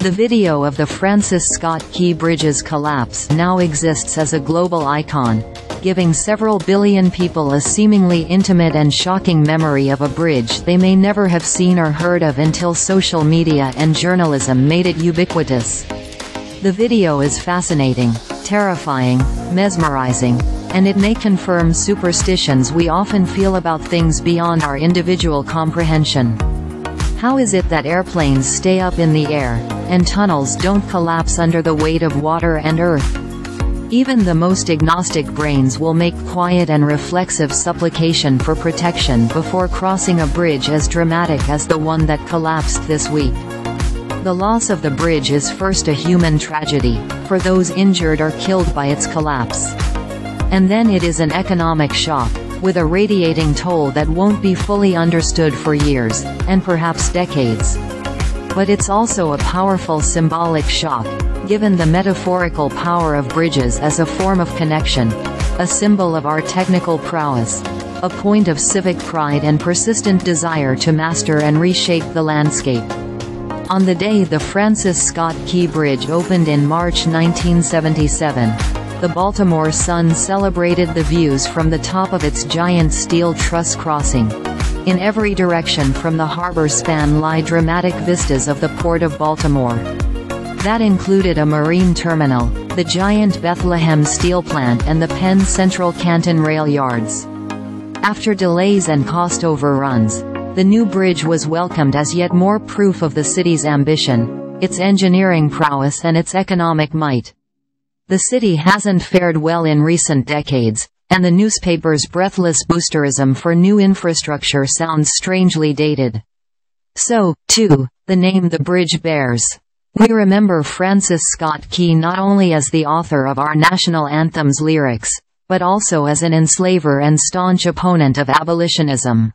The video of the Francis Scott Key Bridge's collapse now exists as a global icon, giving several billion people a seemingly intimate and shocking memory of a bridge they may never have seen or heard of until social media and journalism made it ubiquitous. The video is fascinating, terrifying, mesmerizing, and it may confirm superstitions we often feel about things beyond our individual comprehension. How is it that airplanes stay up in the air, and tunnels don't collapse under the weight of water and earth? Even the most agnostic brains will make quiet and reflexive supplication for protection before crossing a bridge as dramatic as the one that collapsed this week. The loss of the bridge is first a human tragedy, for those injured or killed by its collapse. And then it is an economic shock, with a radiating toll that won't be fully understood for years, and perhaps decades. But it's also a powerful symbolic shock, given the metaphorical power of bridges as a form of connection, a symbol of our technical prowess, a point of civic pride and persistent desire to master and reshape the landscape. On the day the Francis Scott Key Bridge opened in March 1977, the Baltimore Sun celebrated the views from the top of its giant steel truss crossing. In every direction from the harbor span lie dramatic vistas of the Port of Baltimore. That included a marine terminal, the giant Bethlehem steel plant and the Penn Central Canton rail yards. After delays and cost overruns, the new bridge was welcomed as yet more proof of the city's ambition, its engineering prowess and its economic might. The city hasn't fared well in recent decades, and the newspaper's breathless boosterism for new infrastructure sounds strangely dated. So, too, the name the bridge bears. We remember Francis Scott Key not only as the author of our national anthem's lyrics, but also as an enslaver and staunch opponent of abolitionism.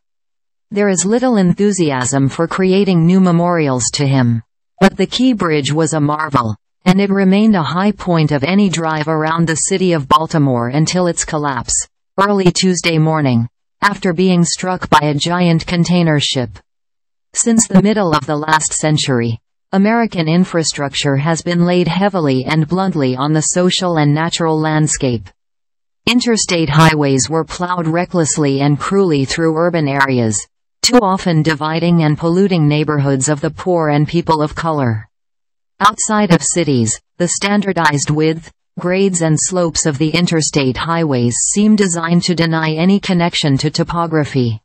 There is little enthusiasm for creating new memorials to him. But the Key Bridge was a marvel, and it remained a high point of any drive around the city of Baltimore until its collapse, early Tuesday morning, after being struck by a giant container ship. Since the middle of the last century, American infrastructure has been laid heavily and bluntly on the social and natural landscape. Interstate highways were plowed recklessly and cruelly through urban areas, too often dividing and polluting neighborhoods of the poor and people of color. Outside of cities, the standardized width, grades and slopes of the interstate highways seem designed to deny any connection to topography.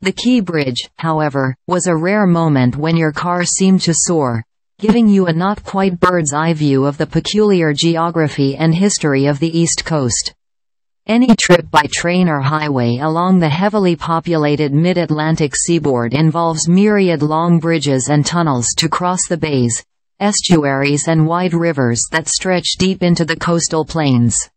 The Key Bridge, however, was a rare moment when your car seemed to soar, giving you a not quite bird's eye view of the peculiar geography and history of the East Coast. Any trip by train or highway along the heavily populated mid-Atlantic seaboard involves myriad long bridges and tunnels to cross the bays, estuaries and wide rivers that stretch deep into the coastal plains.